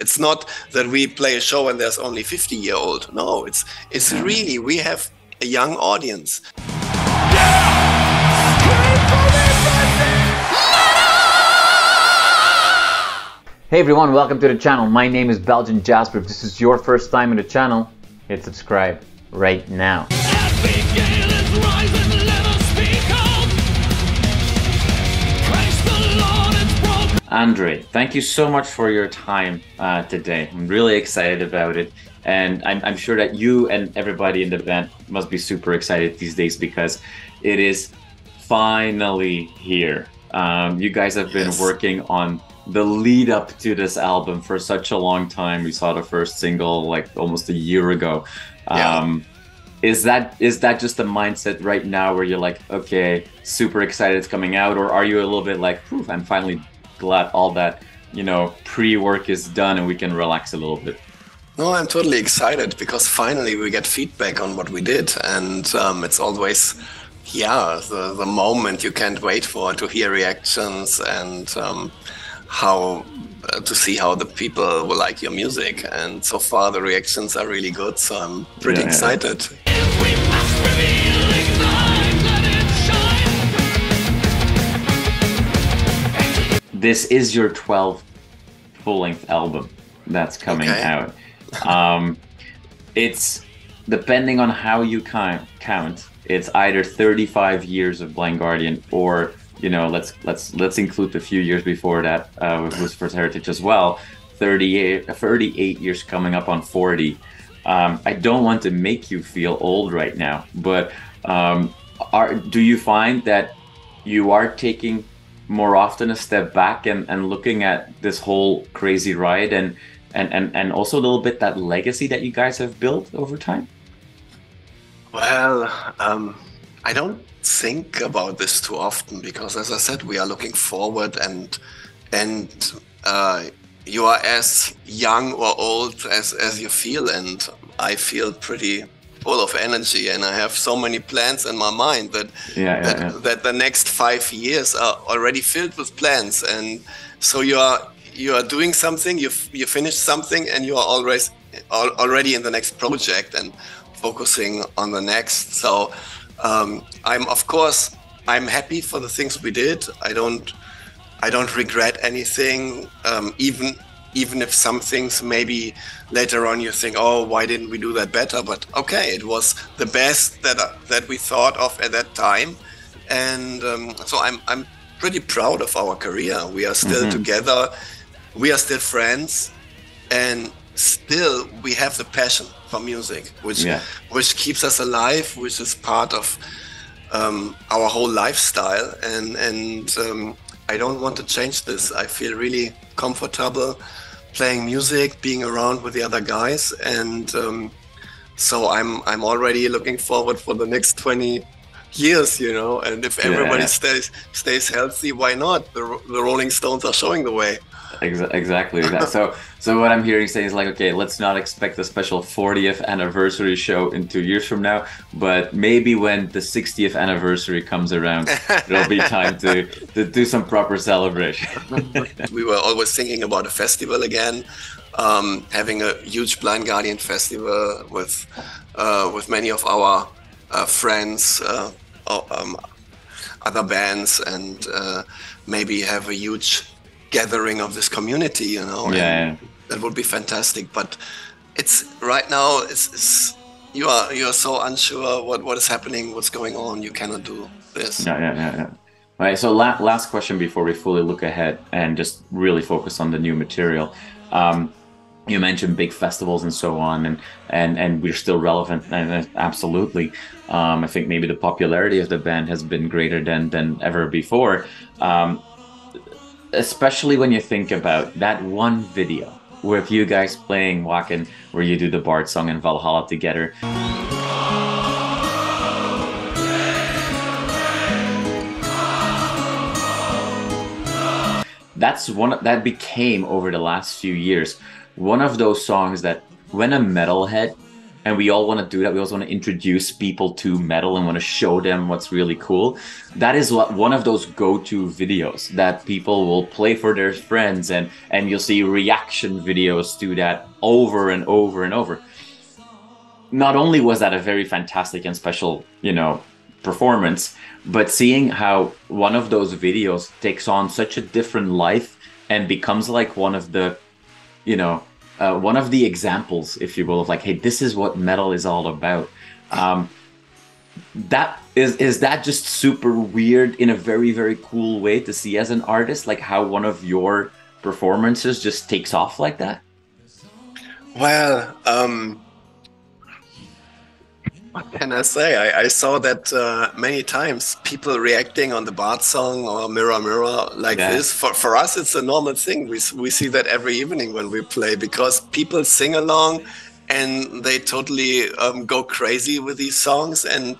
It's not that we play a show and there's only 50 year old. No, it's it's really we have a young audience. Hey everyone, welcome to the channel. My name is Belgian Jasper. If this is your first time in the channel, hit subscribe right now. Andre, thank you so much for your time uh, today. I'm really excited about it. And I'm, I'm, sure that you and everybody in the band must be super excited these days because it is finally here. Um, you guys have been yes. working on the lead up to this album for such a long time. We saw the first single like almost a year ago. Yeah. Um, is that is that just the mindset right now where you're like, okay, super excited it's coming out, or are you a little bit like, I'm finally glad all that you know pre-work is done and we can relax a little bit? No, I'm totally excited because finally we get feedback on what we did, and um, it's always yeah the, the moment you can't wait for to hear reactions and um, how uh, to see how the people will like your music. And so far, the reactions are really good. So I'm pretty yeah, excited. This is your 12th full length album that's coming okay. out. Um, it's depending on how you count, count, it's either 35 years of Blind Guardian or you know, let's let's let's include the few years before that uh, with Lucifer's Heritage as well. 38, 38 years coming up on 40. Um, I don't want to make you feel old right now, but um, are do you find that you are taking more often a step back and, and looking at this whole crazy ride and, and, and, and also a little bit that legacy that you guys have built over time? Well, um, I don't think about this too often because, as I said, we are looking forward and and uh, you are as young or old as as you feel, and I feel pretty full of energy and I have so many plans in my mind that yeah, that, yeah. that the next five years are already filled with plans and so you are you are doing something you you finish something and you are always already in the next project and focusing on the next so um, I'm of course I'm happy for the things we did. I don't I don't regret anything. Um, even even if some things maybe later on you think, oh, why didn't we do that better? But okay, it was the best that uh, that we thought of at that time, and um, so I'm I'm pretty proud of our career. We are still mm-hmm. together. We are still friends, and still we have the passion for music, which yeah. which keeps us alive, which is part of um, our whole lifestyle. And and um, I don't want to change this. I feel really comfortable playing music, being around with the other guys, and um, so I'm I'm already looking forward for the next 20 years, you know. And if everybody yeah. stays stays healthy, why not? The, the Rolling Stones are showing the way. Exactly. so, so what I'm hearing saying is like, okay, let's not expect a special 40th anniversary show in two years from now, but maybe when the 60th anniversary comes around, it'll be time to to do some proper celebration. we were always thinking about a festival again, um, having a huge Blind Guardian festival with uh, with many of our uh, friends. Uh, um, other bands and uh, maybe have a huge gathering of this community, you know. Yeah, That would be fantastic. But it's right now it's, it's you are you are so unsure what, what is happening, what's going on, you cannot do this. Yeah, yeah, yeah, yeah. All right, so la- last question before we fully look ahead and just really focus on the new material. Um, you mentioned big festivals and so on, and and and we're still relevant. And absolutely, um, I think maybe the popularity of the band has been greater than than ever before. Um, especially when you think about that one video with you guys playing Wacken, where you do the Bard song and Valhalla together. That's one that became over the last few years one of those songs that when a metalhead and we all want to do that. We also want to introduce people to metal and want to show them what's really cool. That is what one of those go-to videos that people will play for their friends, and and you'll see reaction videos to that over and over and over. Not only was that a very fantastic and special, you know, performance, but seeing how one of those videos takes on such a different life and becomes like one of the, you know, uh, one of the examples, if you will, of like, hey, this is what metal is all about. Um, that is is that just super weird in a very very cool way to see as an artist, like how one of your performances just takes off like that. Well, um, what can I say? I, I saw that uh, many times people reacting on the Bard song or Mirror Mirror like yeah. this. For, for us, it's a normal thing. We, we see that every evening when we play because people sing along and they totally um, go crazy with these songs. And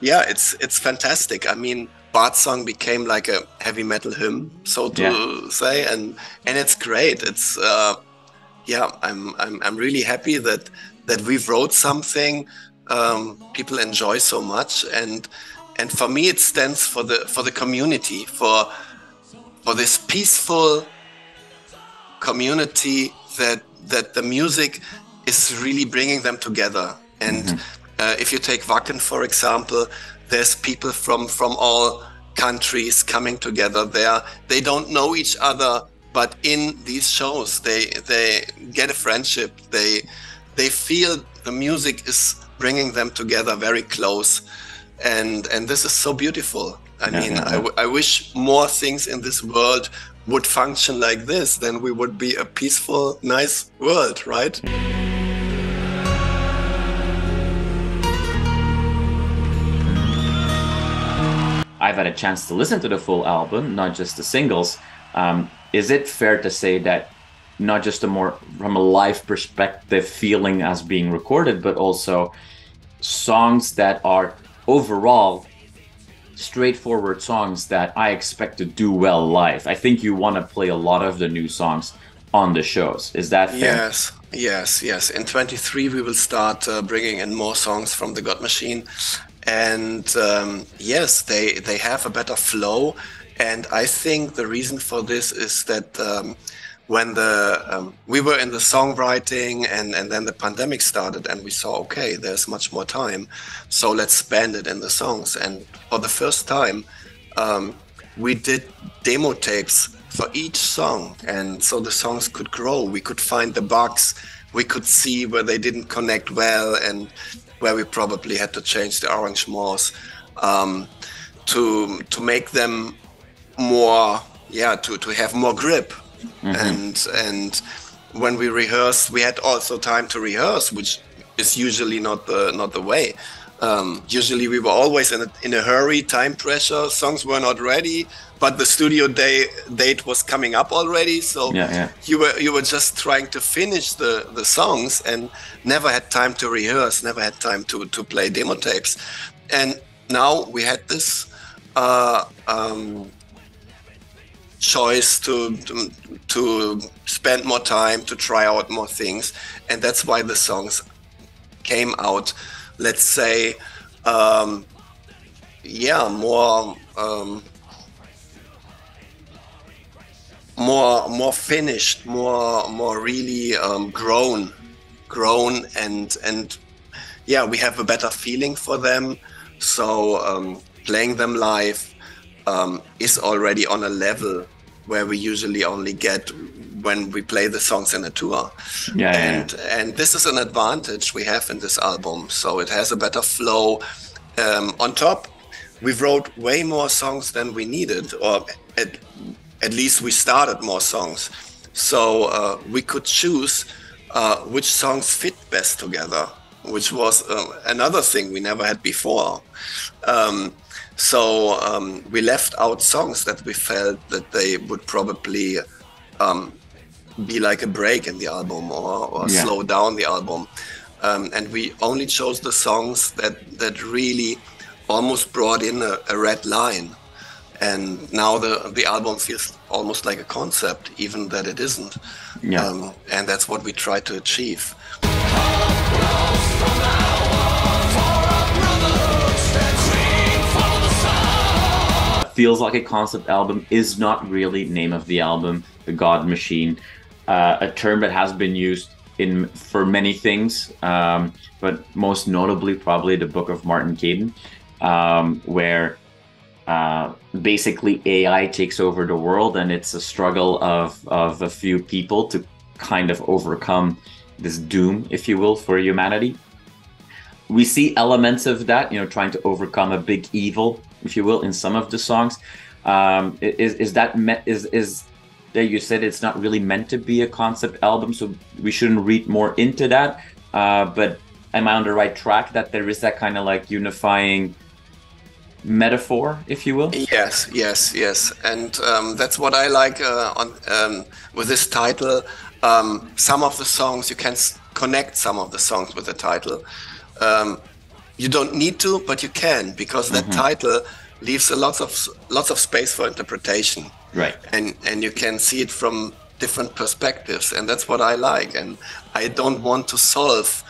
yeah, it's it's fantastic. I mean, Bard song became like a heavy metal hymn, so to yeah. say, and and it's great. It's uh, yeah, I'm I'm I'm really happy that that we wrote something um, people enjoy so much. And and for me it stands for the for the community for for this peaceful community that that the music is really bringing them together. And mm-hmm. uh, if you take Wacken for example there's people from from all countries coming together there. They don't know each other but in these shows they they get a friendship. They they feel the music is bringing them together very close. And and this is so beautiful. I yeah, mean yeah, yeah. I, wish more things in this world would function like this then we would be a peaceful nice world right? I've had a chance to listen to the full album not just the singles. Um, is it fair to say that not just a more from a live perspective feeling as being recorded, but also songs that are overall straightforward songs that I expect to do well live. I think you want to play a lot of the new songs on the shows. Is that fair? Yes, yes, yes. In 23, we will start uh, bringing in more songs from the God Machine, and um, yes, they they have a better flow. And I think the reason for this is that. Um, when the um, we were in the songwriting and and then the pandemic started and we saw okay there's much more time so let's spend it in the songs. And for the first time um, we did demo tapes for each song. And so the songs could grow. We could find the bugs we could see where they didn't connect well and where we probably had to change the arrangements um, to to make them more yeah to to have more grip mm-hmm. and and when we rehearsed, we had also time to rehearse, which is usually not the not the way. Um, usually, we were always in a, in a hurry, time pressure. Songs were not ready, but the studio day date was coming up already. So yeah, yeah. you were you were just trying to finish the the songs and never had time to rehearse, never had time to to play demo tapes. And now we had this uh, um, choice to, to, to spend more time to try out more things. And that's why the songs came out let's say um, yeah more um, more more finished more more really um, grown grown and and yeah we have a better feeling for them. So um, playing them live um, is already on a level where we usually only get when we play the songs in a tour. Yeah, and yeah. and this is an advantage we have in this album. So it has a better flow. Um, on top, we wrote way more songs than we needed, or at at least we started more songs. So uh, we could choose uh, which songs fit best together, which was uh, another thing we never had before. Um, so um, we left out songs that we felt that they would probably um, be like a break in the album or, or yeah. slow down the album. Um, and we only chose the songs that, that really almost brought in a, a red line. And now the, the album feels almost like a concept, even that it isn't. Yeah. Um, and that's what we try to achieve. Feels like a concept album is not really name of the album, the God Machine, uh, a term that has been used in for many things, um, but most notably probably the book of Martin Caidin, um, where uh, basically AI takes over the world, and it's a struggle of of a few people to kind of overcome this doom, if you will, for humanity. We see elements of that, you know, trying to overcome a big evil, if you will, in some of the songs. Um, is is that me- is is that you said it's not really meant to be a concept album, so we shouldn't read more into that. Uh, but am I on the right track that there is that kind of like unifying metaphor, if you will? Yes, yes, yes, and um, that's what I like uh, on um, with this title. Um, some of the songs you can connect some of the songs with the title. You don't need to, but you can because that title leaves a lots of lots of space for interpretation. Right. and and you can see it from different perspectives and that's what i like. And i don't want to solve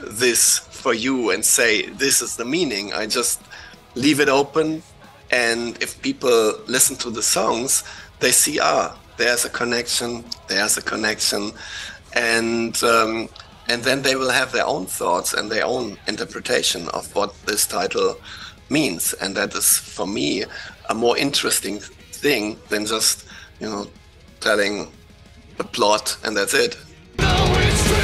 this for you and say this is the meaning. I just leave it open and if people listen to the songs they see ah there's a connection there's a connection. And um, and then they will have their own thoughts and their own interpretation of what this title means and that is for me a more interesting thing than just you know telling a plot and that's it know it's true.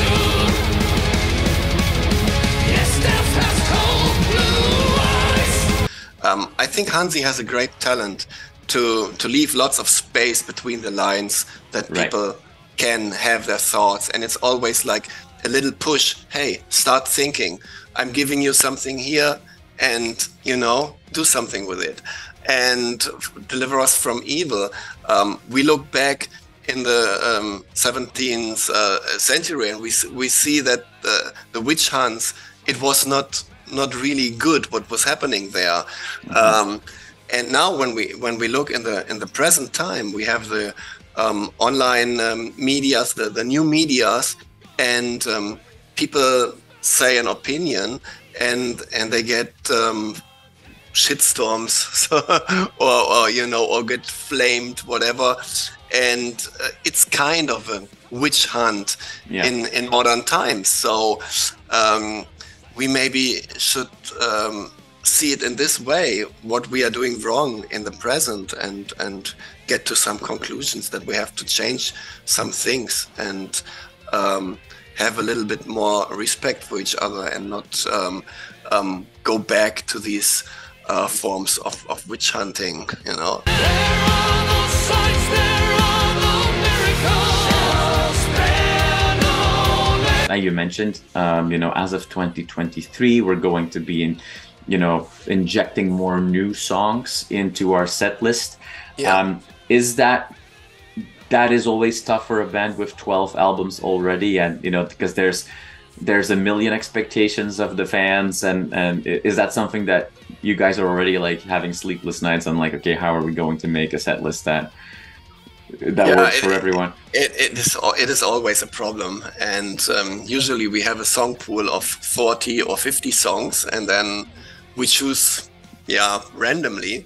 Yes, death has cold blue eyes. um, I think Hansi has a great talent to to leave lots of space between the lines that Right. people can have their thoughts, and it's always like a little push. Hey, start thinking. I'm giving you something here, and you know, do something with it, and deliver us from evil. Um, we look back in the um, 17th uh, century, and we we see that the, the witch hunts it was not not really good what was happening there. Um, and now when we when we look in the in the present time, we have the um, online um, medias, the, the new medias, and um, people say an opinion, and and they get um, shitstorms so, or, or you know or get flamed whatever. And uh, it's kind of a witch hunt Yeah. in in modern times. So um, we maybe should um, see it in this way what we are doing wrong in the present and and get to some conclusions that we have to change some things. And um, have a little bit more respect for each other and not um, um, go back to these uh, forms of, of witch hunting you know There are no signs, there are no miracles. Spare no length. Now you mentioned, um, you know, as of 2023, we're going to be in, you know, injecting more new songs into our set list. Yeah. Um, is that that is always tough for a band with 12 albums already, and you know, because there's there's a million expectations of the fans, and and is that something that you guys are already like having sleepless nights on, like, okay, how are we going to make a set list that that Yeah, works it- for everyone? It, it is it is always a problem, and um, usually we have a song pool of forty or fifty songs, and then we choose, yeah, randomly.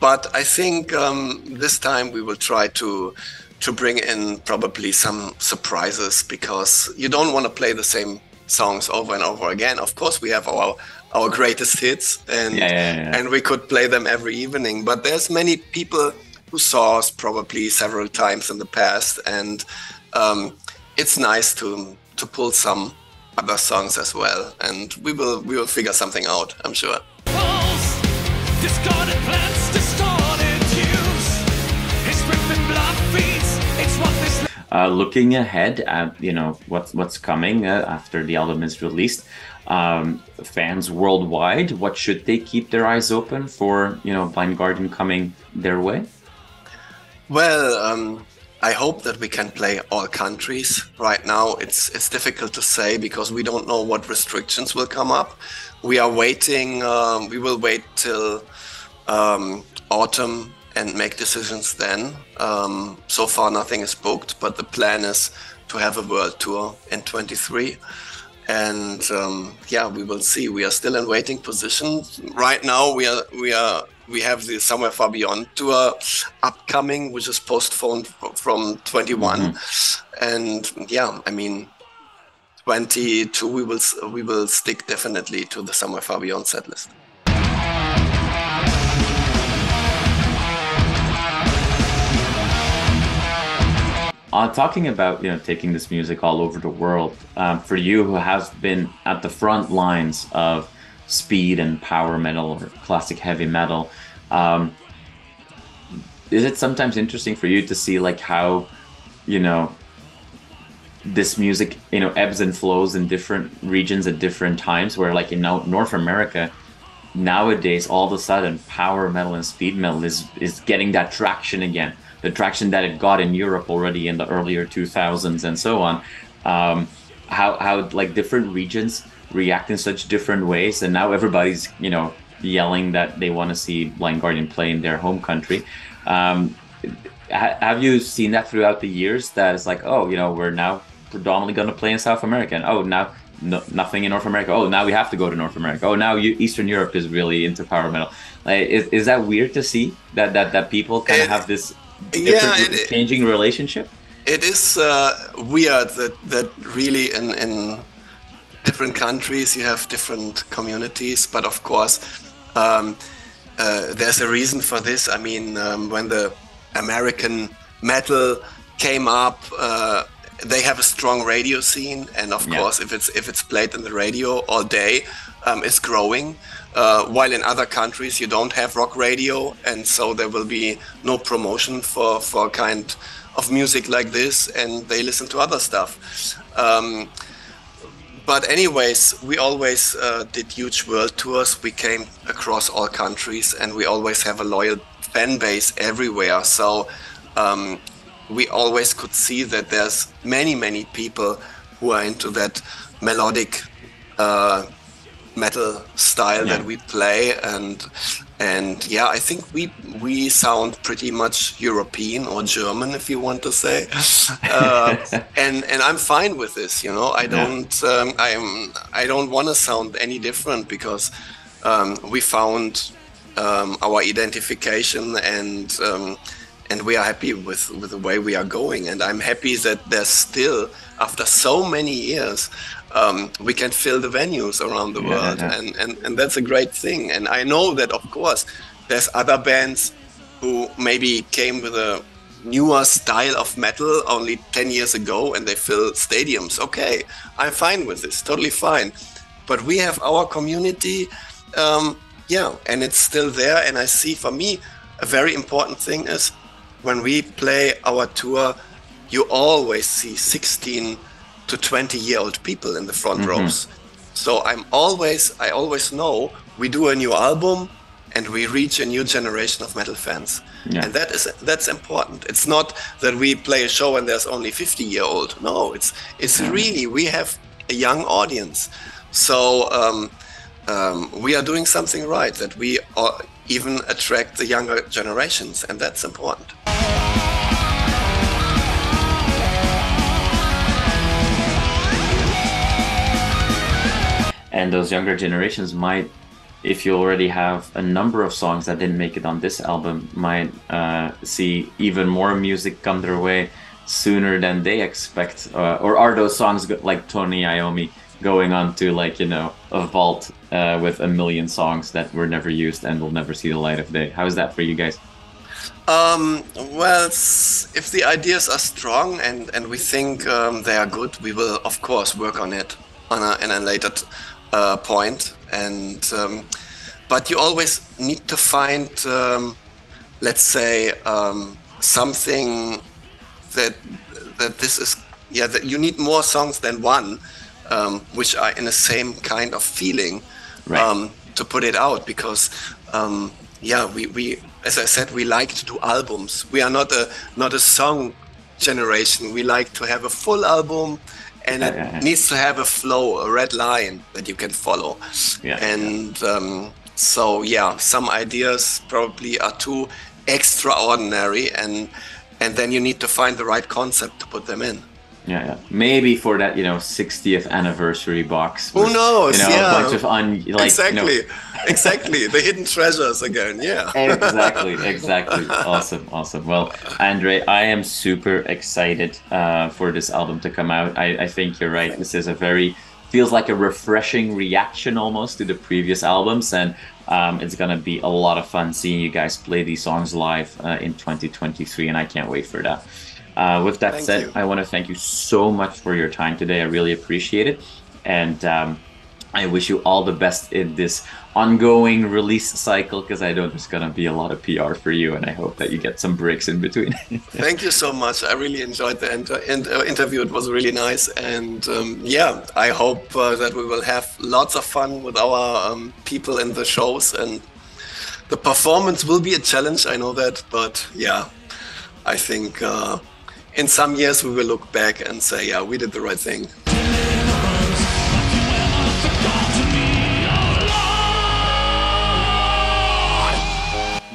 But I think um, this time we will try to to bring in probably some surprises because you don't want to play the same songs over and over again. Of course, we have our our greatest hits, and Yeah, yeah, yeah. and we could play them every evening. But there's many people who saw us probably several times in the past, and um, it's nice to to pull some other songs as well. And we will we will figure something out. I'm sure. Pulse, uh, looking ahead at you know what's what's coming uh, after the album is released um, fans worldwide what should they keep their eyes open for you know Blind Guardian coming their way Well, um, I hope that we can play all countries. Right now, it's it's difficult to say because we don't know what restrictions will come up. We are waiting. Um, we will wait till um, autumn and make decisions then. Um, so far, nothing is booked, but the plan is to have a world tour in 23. and um, yeah, we will see. We are still in waiting position right now. We are we are we have the Somewhere Far Beyond tour upcoming, which is postponed from 21, mm-hmm. and yeah, I mean. 22 we will we will stick definitely to the Somewhere Far Beyond set list Uh, talking about you know taking this music all over the world, um, for you who has been at the front lines of speed and power metal or classic heavy metal, um, is it sometimes interesting for you to see like how you know this music you know ebbs and flows in different regions at different times? Where like in North America nowadays, all of a sudden, power metal and speed metal is is getting that traction again the traction that it got in Europe already in the earlier 2000s and so on. Um, how how like different regions react in such different ways, and now everybody's you know yelling that they want to see Blind Guardian play in their home country. Um, ha- have you seen that throughout the years? That it's like, oh, you know, we're now predominantly going to play in South America, and oh, now no, nothing in North America. Oh, now we have to go to North America. Oh, now you, Eastern Europe is really into power metal. Like, is, is that weird to see that that that people kind of have this yeah, it, changing relationship? It is uh, weird that that really in in different countries you have different communities, but of course um, uh, there's a reason for this. I mean, um, when the American metal came up. Uh, they have a strong radio scene, and of yeah. course, if it's if it's played in the radio all day, um, it's growing. Uh, while in other countries you don't have rock radio, and so there will be no promotion for for kind of music like this, and they listen to other stuff. Um, but anyways, we always uh, did huge world tours. We came across all countries, and we always have a loyal fan base everywhere. So um, we always could see that there's many, many people who are into that melodic. Uh, metal style yeah. that we play and and yeah i think we we sound pretty much european or german if you want to say uh, and and i'm fine with this you know i don't um, i'm i don't want to sound any different because um, we found um, our identification and um, and we are happy with with the way we are going and i'm happy that there's still after so many years um, we can fill the venues around the yeah, world, yeah. And, and and that's a great thing. And I know that of course there's other bands who maybe came with a newer style of metal only 10 years ago and they fill stadiums. Okay, I'm fine with this, totally fine. But we have our community, um, yeah, and it's still there. And I see for me, a very important thing is when we play our tour, you always see 16 to 20 year old people in the front mm-hmm. rows. So I'm always, I always know we do a new album and we reach a new generation of metal fans. Yeah. And that is that's important. It's not that we play a show and there's only 50 year old. No, it's it's really we have a young audience. So um, um, we are doing something right that we even attract the younger generations, and that's important. And those younger generations might if you already have a number of songs that didn't make it on this album might uh, see even more music come their way sooner than they expect. Uh, or are those songs like tony iommi going on to like you know a vault uh, with a million songs that were never used and will never see the light of day? How is that for you guys? Um, well, if the ideas are strong and, and we think um, they are good, we will of course work on it on a, in a later uh, point. And um, but you always need to find, um, let's say, um, something that that this is yeah that you need more songs than one, um, which are in the same kind of feeling right. Um, to put it out because um, yeah we we as I said we like to do albums. We are not a not a song generation. We like to have a full album and it yeah, needs to have a flow, a red line that you can follow. Yeah, and yeah. Um, so yeah, some ideas probably are too extraordinary, and and then you need to find the right concept to put them in. Yeah, yeah. Maybe for that, you know, 60th anniversary box. Who knows? You know, yeah. a bunch of un like you know- exactly, exactly. The hidden treasures again. Yeah. exactly, exactly. Awesome, awesome. Well, Andre, I am super excited uh, for this album to come out. I, I think you're right. This is a very feels like a refreshing reaction almost to the previous albums, and um, it's gonna be a lot of fun seeing you guys play these songs live uh, in 2023, and I can't wait for that. Uh, with that Thank said, you. I want to thank you so much for your time today. I really appreciate it, and um, I wish you all the best in this ongoing release cycle because I know there's gonna be a lot of PR for you, and I hope that you get some breaks in between. Thank you so much. I really enjoyed the inter- in- uh, interview. It was really nice, and um, yeah, I hope uh, that we will have lots of fun with our um, people in the shows, and the performance will be a challenge. I know that, but yeah, I think uh, in some years we will look back and say, yeah, we did the right thing.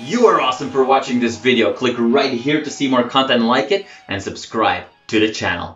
You are awesome for watching this video. Click right here to see more content like it and subscribe to the channel.